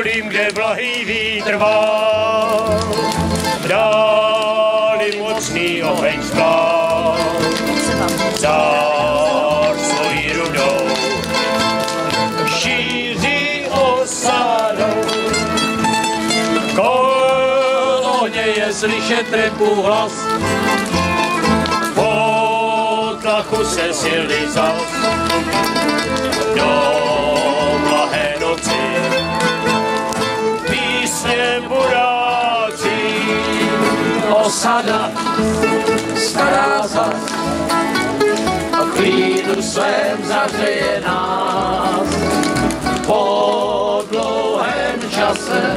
polím, kde vlahý vítr vál. Dáli mocný oheň splál. Zář svojí rudou šíří osadou. Koloně je slyšet trepu hlas. V potlachu se silný zas. Do Vlastně sněm burácí. Osada, stará zas, a v klínu svém zahřeje nás. Po dlouhém čase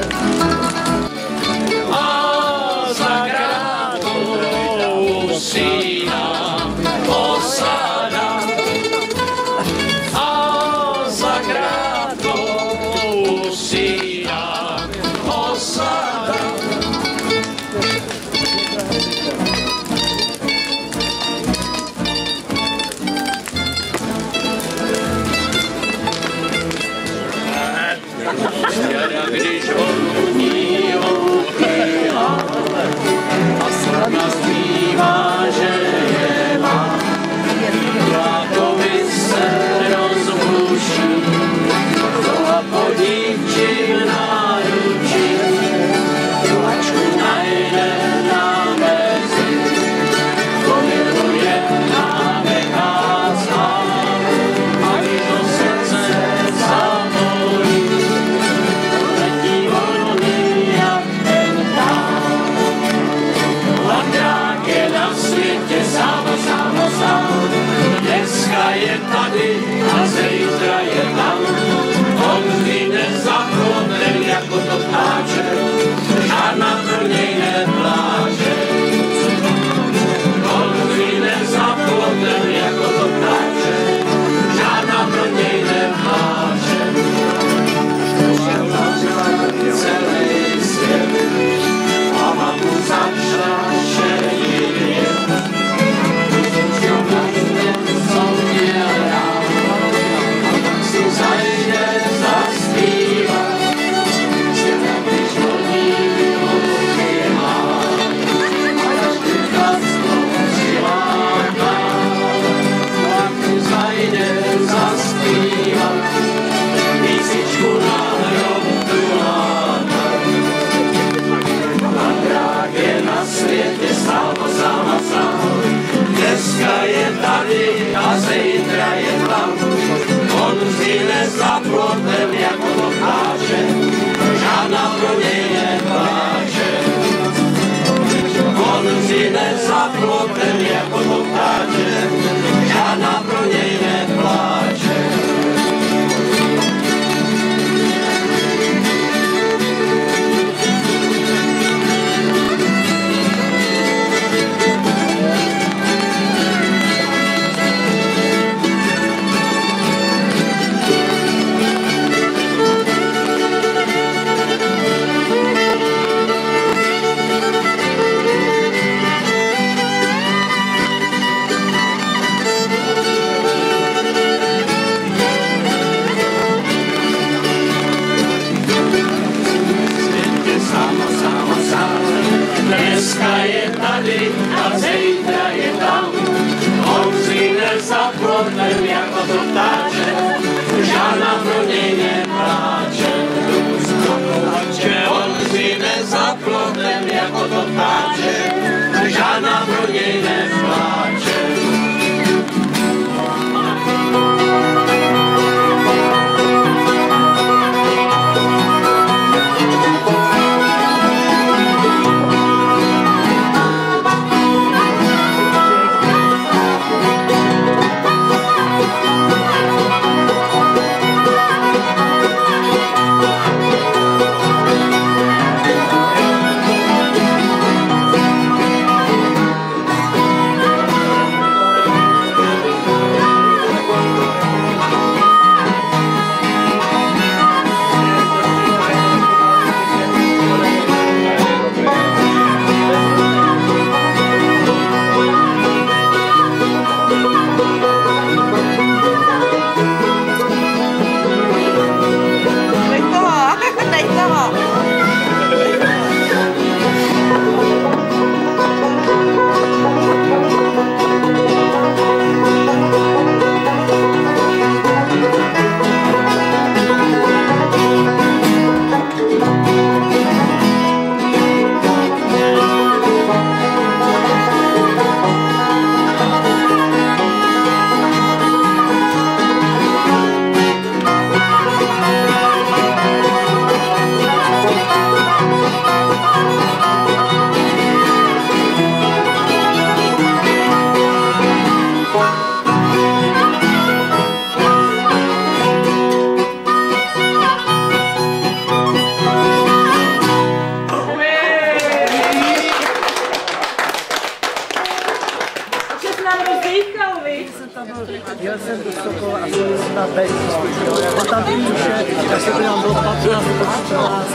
tam byl, jel jsem do Stokova a jsem na Benson, jo, jako tam píše, tak se by nám bylo 15 nebo 14.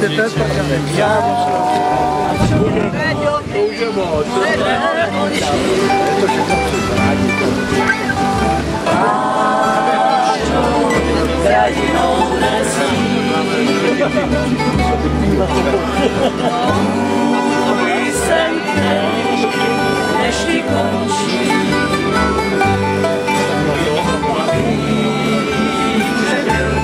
To je pořádek, já To už je moc. Je to všechno připravení. Krajinou nesmí. Jsem teď dnešní končí. Proto mladý, že byl.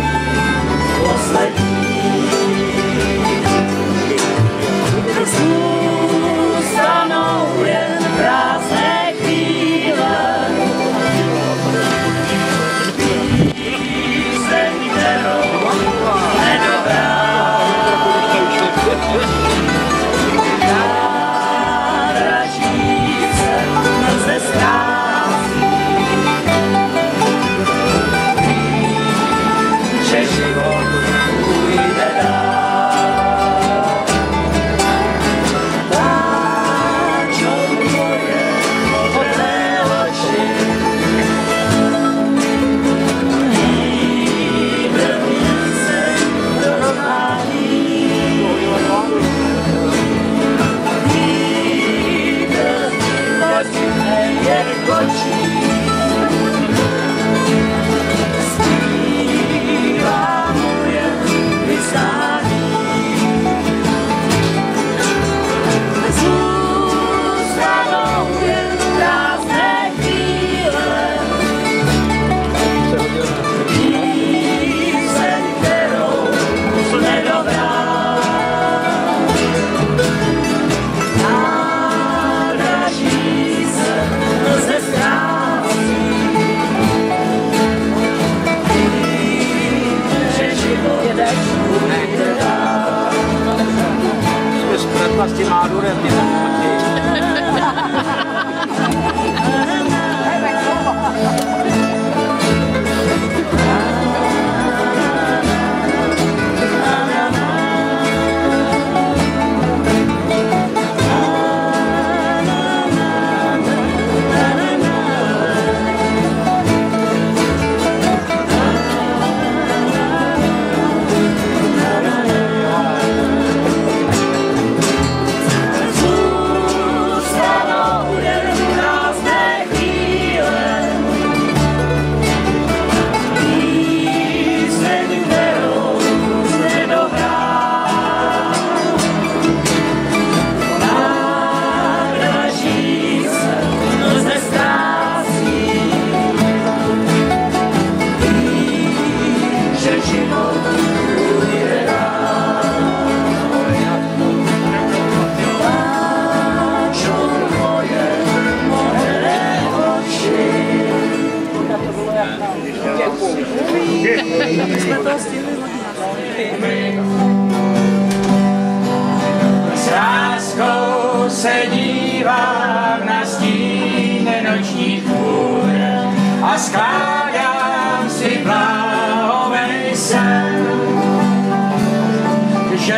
Thank you. oblasti má důraz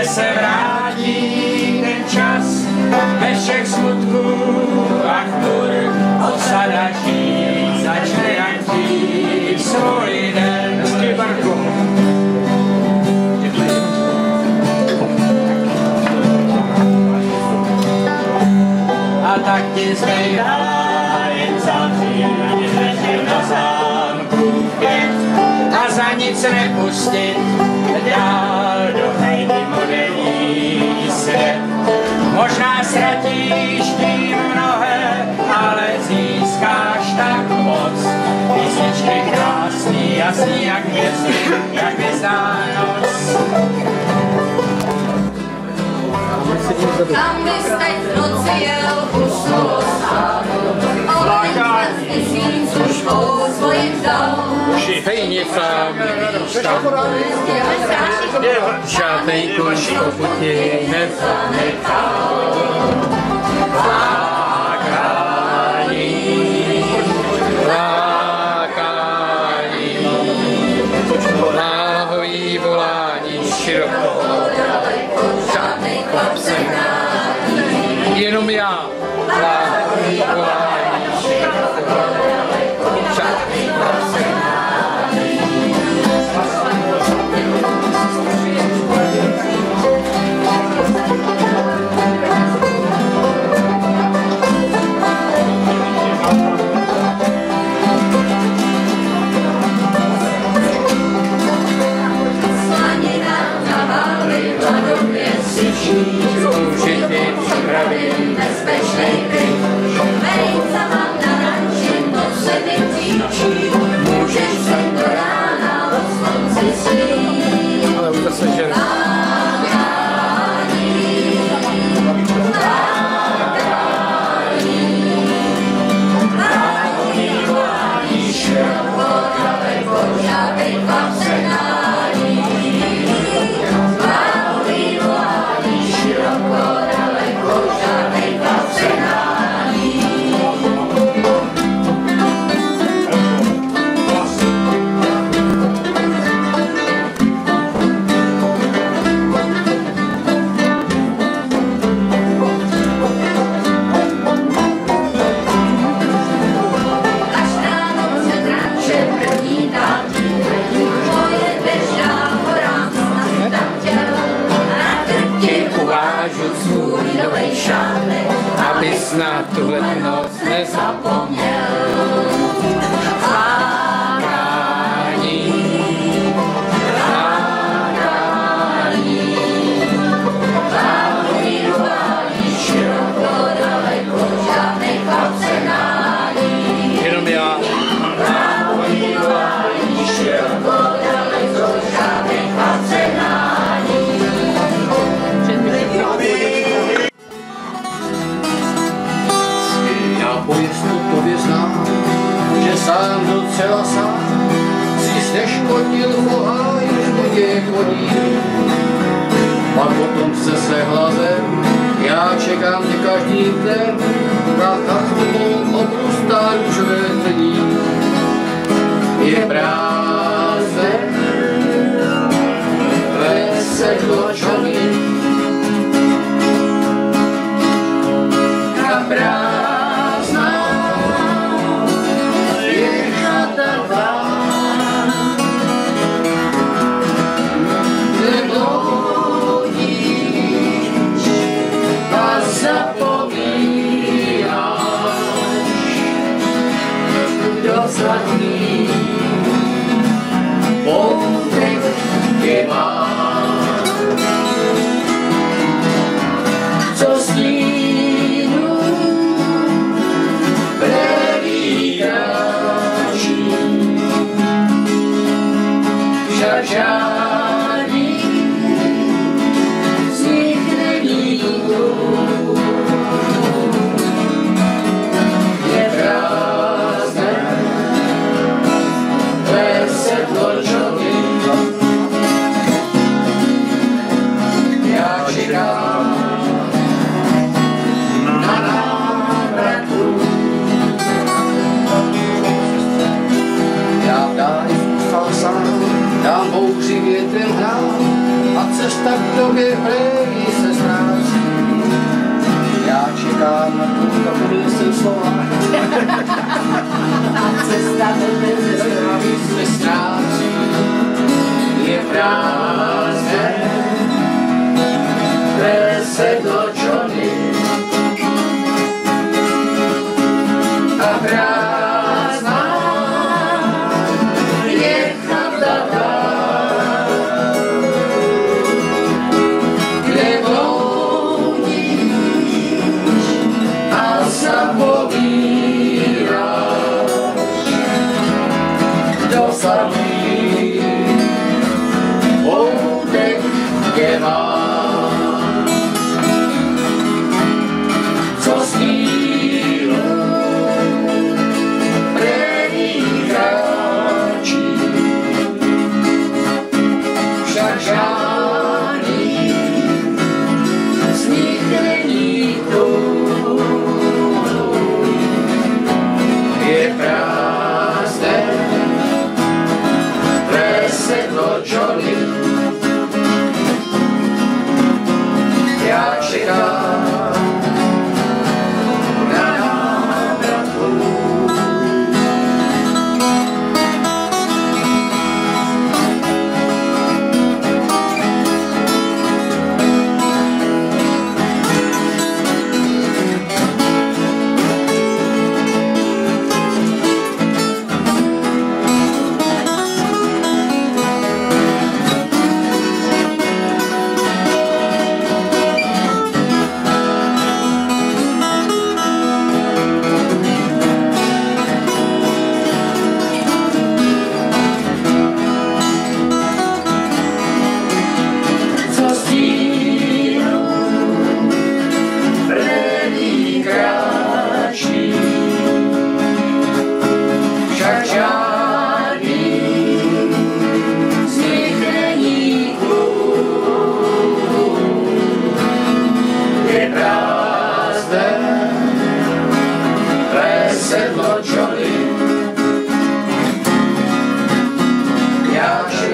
se vrátí ten čas ve všech smutků a chmur odsadačí začne jak dřív svůj den. A tak ti zbejdá jen zavřít, večer do zámku pět a za nic nepustit dál do hejdy modení se. Možná ztratíš tím mnohé, ale získáš tak moc. Písničky krásný, jasný jak hvězdy, jak hvězdá noc. Tam bys teď v noci jel? koło swoim dom. Przyjfejnie sami Siatej kuś oputnie, nesane kało. Show. Cesta k tobě hlejí se ztrácí. Já čekám na tu, to bude jsem slova. A cesta tobě se ztrácí. Je prázdné,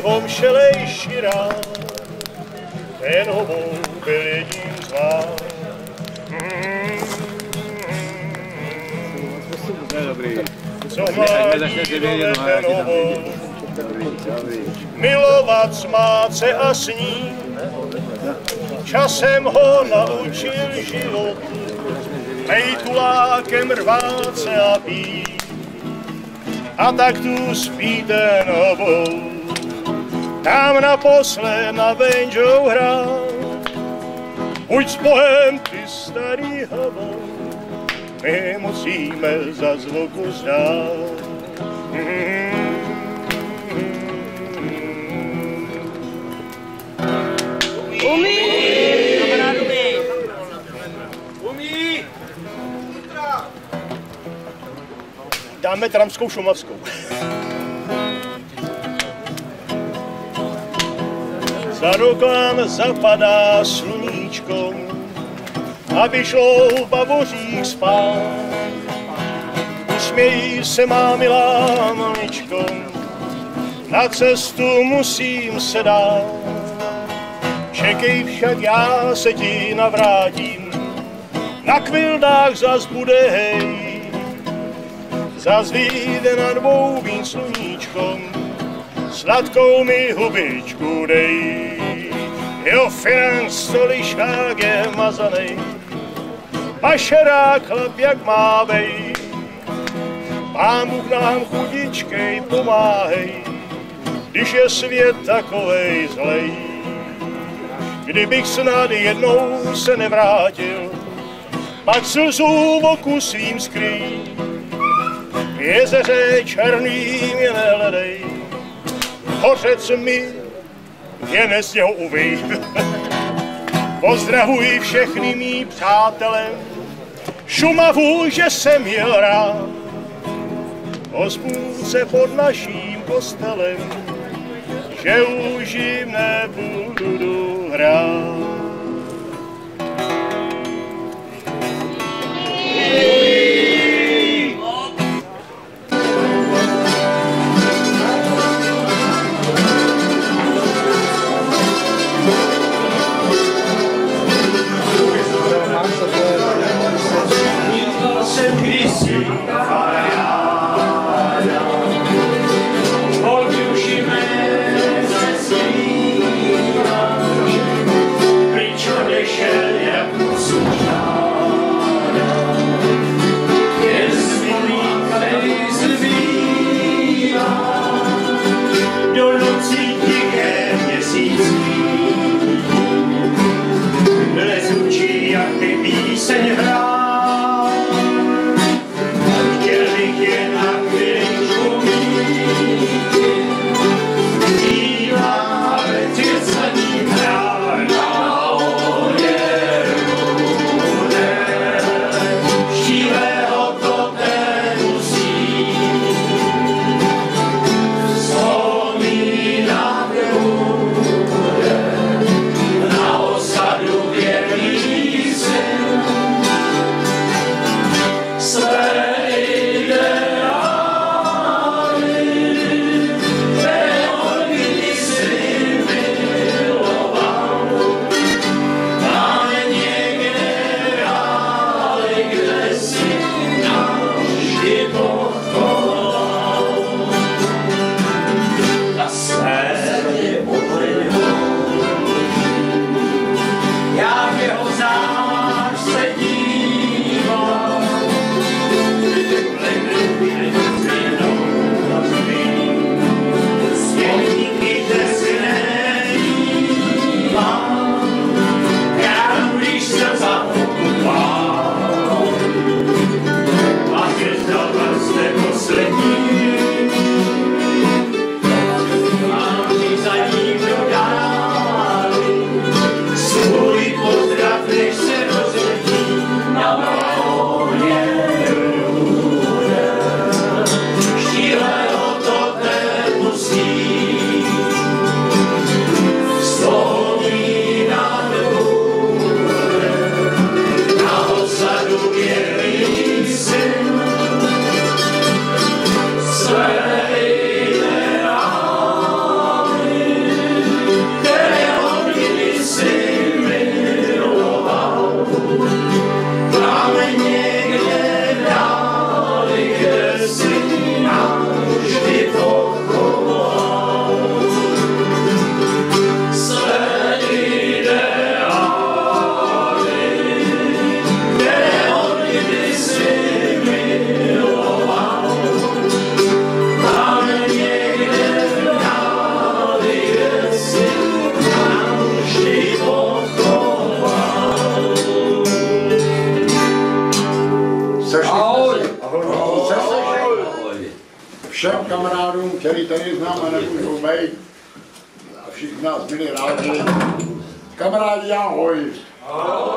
vomšelejší rád, ten hobou byl jedním z vás. To je dobrý. co Ať mládí nezačnete vědět, no, já ti tam novou. Dobrý, dobrý. Milovat smát se a snít, časem ho naučil život, hejtulákem rvát se a pít. A tak tu spí ten obou, tam naposled na banjo hrál. Buď s Bohem, ty starý havou, my musíme za zvuku zdát. Dáme tramskou šumavskou. Za rukám zapadá sluníčko, aby šlo v bavořích spát. Usmějí se má milá maličko, na cestu musím se dát. Čekej však, já se ti navrátím, na kvildách zas bude hej. Zas vyjde na dvou vín sluníčkom, sladkou mi hubičku dej. Jo, financ stolišák je mazanej, pašerák chlap jak má bej. Pán Bůh nám chudičkej pomáhej, když je svět takovej zlej. Kdybych snad jednou se nevrátil, pak slzu v oku svým skrýt. V jezeře černým je nehledej, hořec mi je z něho uvej. Pozdravuji všechny mý přátelé, Šumavu, že jsem jel rád. Hospůdce pod naším kostelem, že už jim nebudu hrát. Námi nemůžou být. A všichni nás byli rádi. Kamarádi, ahoj. Ahoj.